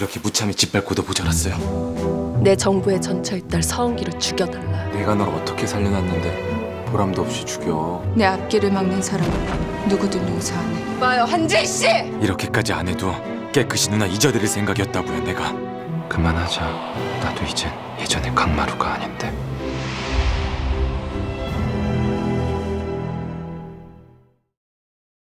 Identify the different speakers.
Speaker 1: 그렇게 무참히 짓밟고도 모자랐어요.
Speaker 2: 내 정부의 전처의 딸 서은기를 죽여달라.
Speaker 1: 내가 널 어떻게 살려놨는데 보람도 없이 죽여.
Speaker 3: 내 앞길을 막는 사람은 누구든 용서 안 해.
Speaker 2: 봐요 한재 씨.
Speaker 1: 이렇게까지 안 해도 깨끗이 누나 잊어드릴 생각이었다고요 내가. 그만하자. 나도 이제 예전의 강마루가 아닌데.